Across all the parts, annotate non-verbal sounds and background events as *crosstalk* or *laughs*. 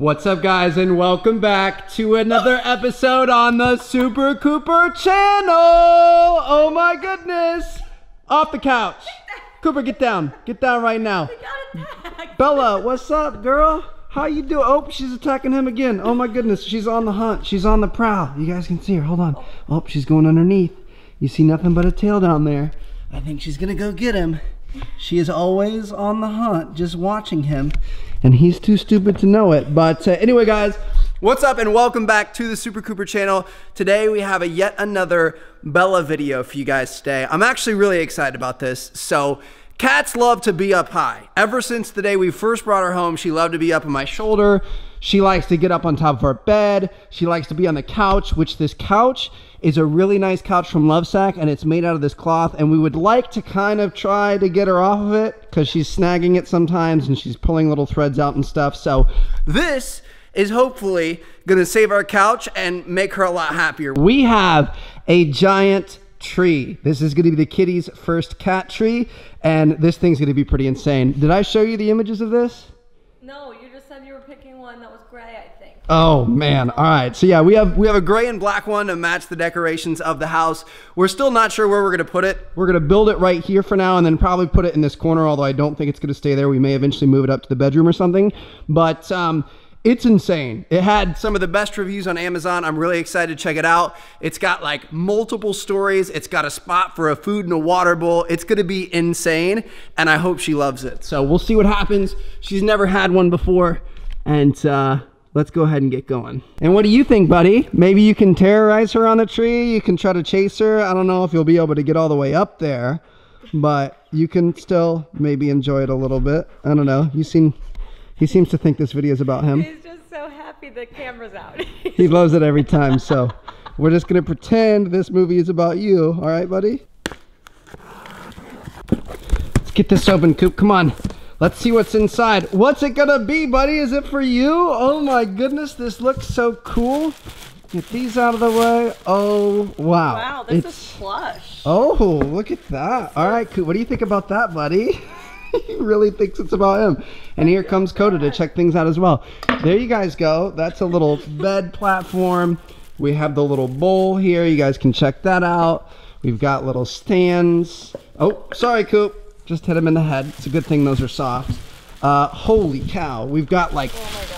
What's up, guys, and welcome back to another episode on the Super Cooper channel. Oh my goodness! Off the couch. Cooper, get down. Get down right now. Bella, what's up, girl? How you doing? Oh, she's attacking him again. Oh my goodness, she's on the hunt. She's on the prowl. You guys can see her. Hold on. Oh, she's going underneath. You see nothing but a tail down there. I think she's gonna go get him. She is always on the hunt, just watching him, and he's too stupid to know it. But uh, anyway, guys, what's up, and welcome back to the Super Cooper channel. Today we have a yet another Bella video for you guys today. I'm actually really excited about this. So. Cats love to be up high. Ever since the day we first brought her home, she loved to be up on my shoulder. She likes to get up on top of our bed. She likes to be on the couch, which this couch is a really nice couch from Lovesac and it's made out of this cloth. And we would like to kind of try to get her off of it because she's snagging it sometimes and she's pulling little threads out and stuff. So this is hopefully gonna save our couch and make her a lot happier. We have a giant tree. This is gonna be the kitty's first cat tree and this thing's gonna be pretty insane. Did I show you the images of this? No, said you were picking one that was gray, I think. Oh man. All right. So yeah, we have we have a gray and black one to match the decorations of the house. We're still not sure where we're going to put it. We're going to build it right here for now and then probably put it in this corner, although I don't think it's going to stay there. We may eventually move it up to the bedroom or something. But um it's insane. It had some of the best reviews on Amazon. I'm really excited to check it out. It's got like multiple stories. It's got a spot for a food and a water bowl. It's going to be insane, and I hope she loves it. So we'll see what happens. She's never had one before, and uh, let's go ahead and get going. And what do you think, buddy? Maybe you can terrorize her on the tree. You can try to chase her. I don't know if you'll be able to get all the way up there, but you can still maybe enjoy it a little bit. I don't know. You seem he seems to think this video is about him. He's just so happy the camera's out. *laughs* He loves it every time. So we're just gonna pretend this movie is about you. All right, buddy? Let's get this open, Coop. Come on. Let's see what's inside. What's it gonna be, buddy? Is it for you? Oh my goodness, this looks so cool. Get these out of the way. Oh, wow. wow, this It's- is plush. Oh, look at that. All right, Coop, what do you think about that, buddy? *laughs* he really thinks it's about him. And here comes Koda to check things out as well. There you guys go. That's a little bed platform. We have the little bowl here. You guys can check that out. We've got little stands. Oh, sorry, Coop. Just hit him in the head. It's a good thing those are soft. Uh, holy cow. We've got like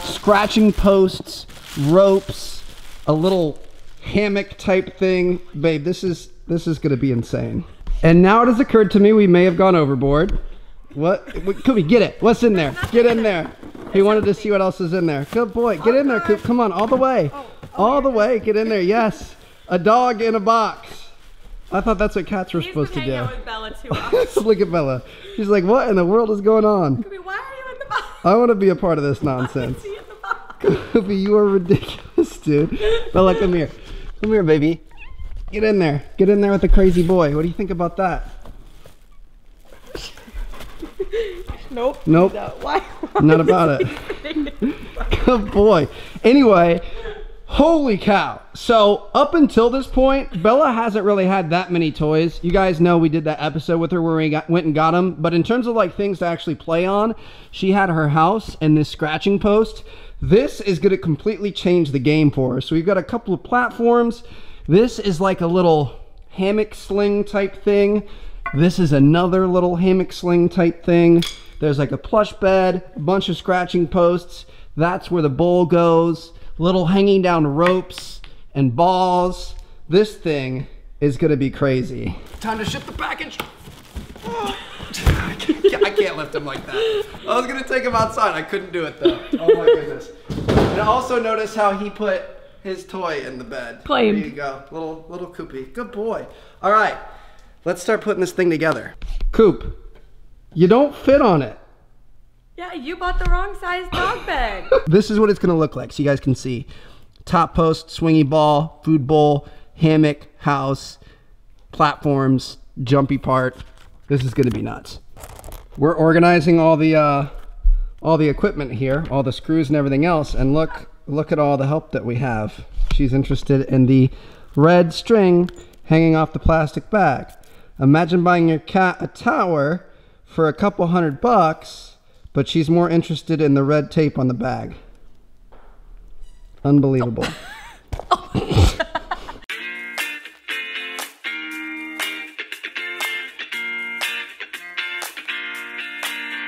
scratching posts, ropes, a little hammock type thing. Babe, this is this is gonna be insane. And now it has occurred to me we may have gone overboard. What? Could we get it? What's in there? Get in there. He wanted to see what else is in there. Good boy. Get in there, Coop. Come on, all the way. All the way. Get in there. Yes. A dog in a box. I thought that's what cats were He's supposed to do. out with Bella too. *laughs* Look at Bella. She's like, what in the world is going on? Kobe, why are you in the box? I want to be a part of this nonsense. *laughs* See you in the box. Kobe, you are ridiculous, dude. Bella, come here. Come here, baby. Get in there. Get in there with the crazy boy. What do you think about that? *laughs* Nope. Nope. No, why? Not about it. *laughs* *laughs* Good boy. Anyway, holy cow. So, up until this point, Bella hasn't really had that many toys. You guys know we did that episode with her where we got, went and got them. But in terms of like things to actually play on, she had her house and this scratching post. This is going to completely change the game for her. So, we've got a couple of platforms. This is like a little hammock sling type thing. This is another little hammock sling type thing. There's like a plush bed, a bunch of scratching posts. That's where the bowl goes. Little hanging down ropes and balls. This thing is gonna be crazy. Time to ship the package. I can't lift him like that. I was gonna take him outside. I couldn't do it though. Oh my goodness. And I also notice how he put his toy in the bed. Claimed. There you go. Little little Coopy. Good boy. All right. Let's start putting this thing together. Coop, you don't fit on it. Yeah, you bought the wrong size dog *laughs* bed. This is what it's gonna look like so you guys can see. Top post, swingy ball, food bowl, hammock, house, platforms, jumpy part. This is gonna be nuts. We're organizing all the uh, all the equipment here, all the screws and everything else, and look look at all the help that we have. She's interested in the red string hanging off the plastic bag. Imagine buying your cat a tower for a couple hundred bucks, but she's more interested in the red tape on the bag. Unbelievable. *laughs*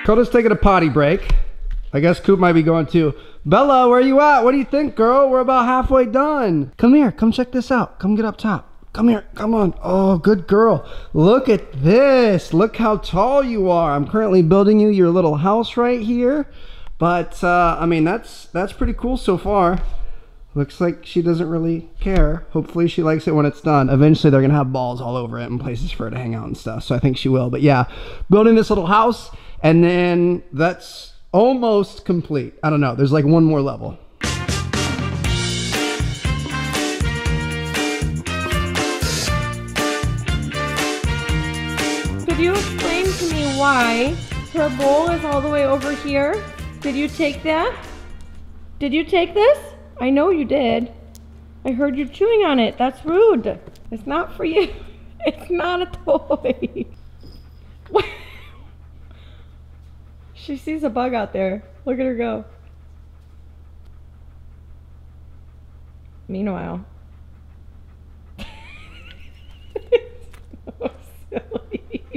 Koda's taking a potty break. I guess Coop might be going too. Bella, where you at? What do you think, girl? We're about halfway done. Come here. Come check this out. Come get up top. Come here. Come on. Oh, good girl. Look at this. Look how tall you are. I'm currently building you your little house right here. But, uh, I mean, that's, that's pretty cool so far. Looks like she doesn't really care. Hopefully she likes it when it's done. Eventually they're gonna have balls all over it and places for her to hang out and stuff. So I think she will. But yeah, building this little house and then that's almost complete. I don't know. There's like one more level. Why her bowl is all the way over here? Did you take that? Did you take this? I know you did. I heard you chewing on it. That's rude. It's not for you. *laughs* It's not a toy. *laughs* She sees a bug out there. Look at her go. Meanwhile. so silly.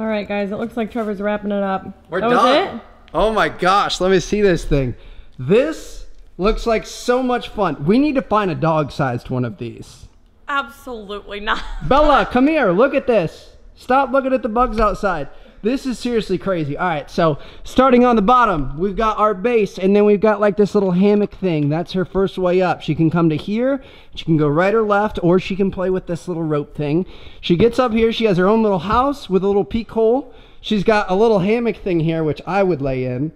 All right, guys. It looks like Trevor's wrapping it up. We're that was done. it? Oh my gosh, let me see this thing. This looks like so much fun. We need to find a dog sized one of these. Absolutely not. Bella, come here. Look at this. Stop looking at the bugs outside. This is seriously crazy. All right, so starting on the bottom, we've got our base, and then we've got like this little hammock thing. That's her first way up. She can come to here, she can go right or left, or she can play with this little rope thing. She gets up here, she has her own little house with a little peek hole. She's got a little hammock thing here, which I would lay in.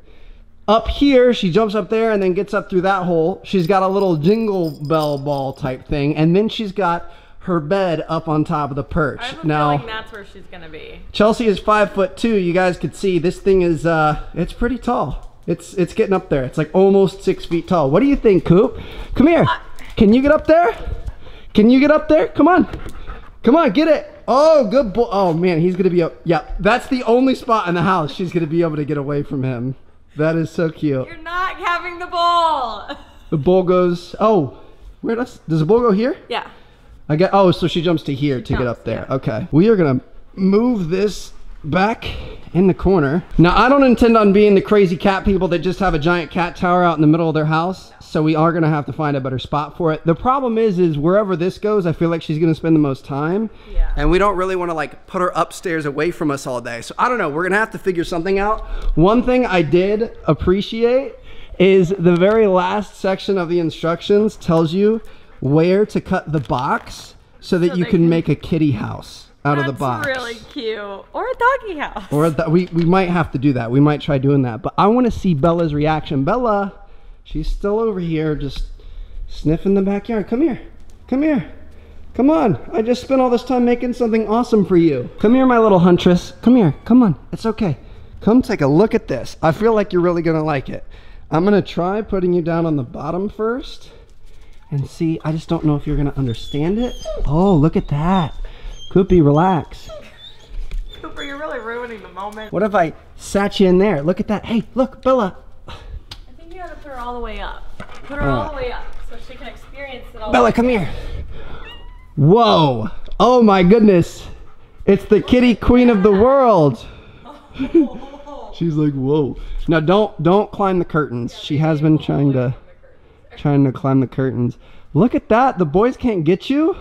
Up here, she jumps up there and then gets up through that hole. She's got a little jingle bell ball type thing, and then she's got her bed up on top of the perch. I have a now, feeling that's where she's gonna be. Chelsea is five foot two. You guys could see this thing is uh it's pretty tall. It's it's getting up there. It's like almost six feet tall. What do you think, Coop? Come here. Can you get up there? Can you get up there? Come on. Come on, get it. Oh, good boy. Oh man, he's gonna be up. Yeah, that's the only spot in the house she's gonna be able to get away from him. That is so cute. You're not having the ball. The ball goes. Oh, where does does the ball go here? Yeah. I get. Oh, so she jumps to here to get up there. Okay. We are gonna move this back in the corner. Now, I don't intend on being the crazy cat people that just have a giant cat tower out in the middle of their house. So we are gonna have to find a better spot for it. The problem is, is wherever this goes, I feel like she's gonna spend the most time. Yeah. And we don't really want to like put her upstairs away from us all day. So I don't know. We're gonna have to figure something out. One thing I did appreciate is the very last section of the instructions tells you where to cut the box so that So you can can- make a kitty house out of the That's box. really cute. Or a doggy house. Or that we, we might have to do that. We might try doing that. But I want to see Bella's reaction. Bella, she's still over here just sniffing the backyard. Come here. Come here. Come on. I just spent all this time making something awesome for you. Come here, my little huntress. Come here. Come on. It's okay. Come take a look at this. I feel like you're really going to like it. I'm going to try putting you down on the bottom first and see. I just don't know if you're going to understand it. Oh, look at that. Koopy, relax. Cooper, you're really ruining the moment. What if I sat you in there? Look at that. Hey, look, Bella. I think you gotta put her all the way up. Put her all the way up so she can experience it all. Bella, come here. Whoa. Oh my goodness. It's the kitty queen of the world. *laughs* She's like, whoa. Now don't don't climb the curtains. She has been trying to trying to climb the curtains. Look at that. The boys can't get you.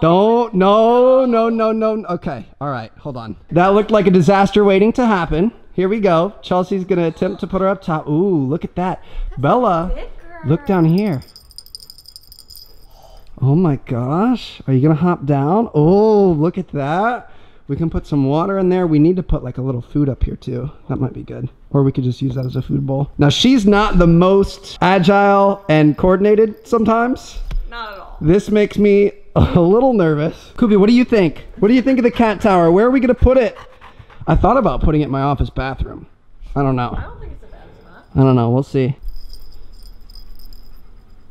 Don't no no no no. Okay all right hold on. That looked like a disaster waiting to happen. Here we go. Chelsea's gonna attempt to put her up top. Ooh look at that. Bella look down here. Oh my gosh. Are you gonna hop down? Oh look at that we can put some water in there we need to put like a little food up here too that might be good or we could just use that as a food bowl now she's not the most agile and coordinated sometimes Not at all. this makes me *laughs* a little nervous. Kubi, what do you think? What do you think of the cat tower? Where are we going to put it? I thought about putting it in my office bathroom. I don't know. I don't think it's a bad spot. I don't know. We'll see.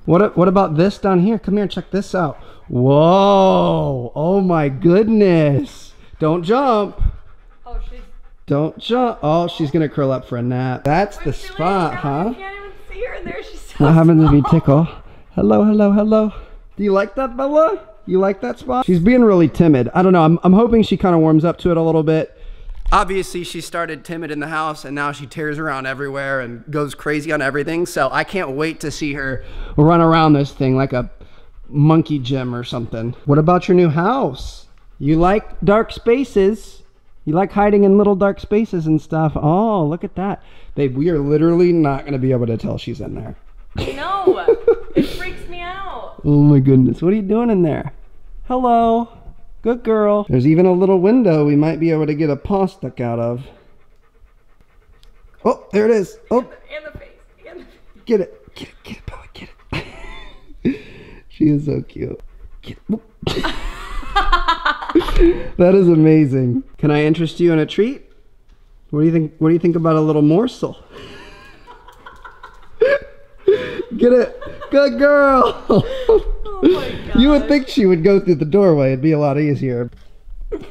What, what about this down here? Come here, and check this out. Whoa. Oh my goodness. Don't jump. Oh, she's. Don't jump. Oh, she's going to curl up for a nap. That's the She lays spot, huh? You can't even see her in there. She's so What happens if you tickle? Hello, hello, hello. Do you like that, Bella? You like that spot? She's being really timid. I don't know. I'm, I'm hoping she kind of warms up to it a little bit. Obviously, she started timid in the house and now she tears around everywhere and goes crazy on everything. So I can't wait to see her run around this thing like a monkey gym or something. What about your new house? You like dark spaces? You like hiding in little dark spaces and stuff? Oh, look at that. Babe, we are literally not going to be able to tell she's in there. No, *laughs* it freaks me out. Oh my goodness. What are you doing in there? Hello. Good girl. There's even a little window we might be able to get a paw stuck out of. Oh, there it is. Oh, And the face. And the get it. Get it, get it, Bella, get it. *laughs* she is so cute. Get it. *laughs* That is amazing. Can I interest you in a treat? What do you think what do you think about a little morsel? Get it. Good girl. Oh my. You would think she would go through the doorway. It'd be a lot easier.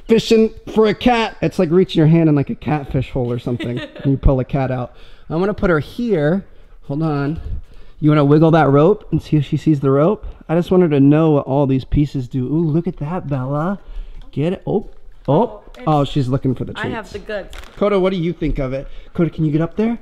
Fishing for a cat. It's like reaching your hand in like a catfish hole or something. *laughs* and you pull a cat out. I'm gonna put her here. Hold on. You wanna wiggle that rope and see if she sees the rope? I just want her to know what all these pieces do. Ooh, look at that, Bella. Get it. Oh. Oh, oh, oh it's- oh, she's looking for the treats. I have the goods. Koda, what do you think of it? Koda, can you get up there?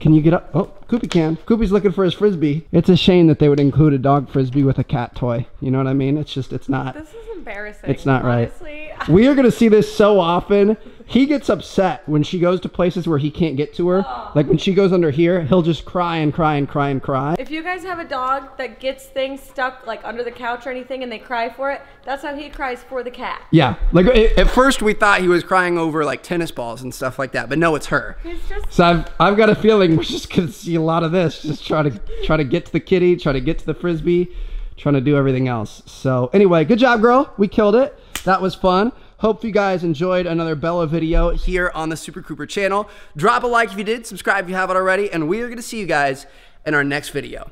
Can you get up? Oh, Koopy can. Koopy's looking for his frisbee. It's a shame that they would include a dog frisbee with a cat toy. You know what I mean? It's just, it's not. This is embarrassing. It's not right. *laughs* We are gonna see this so often. He gets upset when she goes to places where he can't get to her. Oh. Like when she goes under here, he'll just cry and cry and cry and cry. If you guys have a dog that gets things stuck like under the couch or anything and they cry for it, that's how he cries for the cat. Yeah, like a- at first we thought he was crying over like tennis balls and stuff like that, but no, it's her. He's just So I've, I've got a feeling we're just gonna see a lot of this. Just try to try to get to the kitty, try to get to the frisbee, trying to do everything else. So anyway, good job, girl. We killed it. That was fun. Hope you guys enjoyed another Bella video here on the Super Cooper channel. Drop a like if you did, subscribe if you haven't already, and we are gonna see you guys in our next video.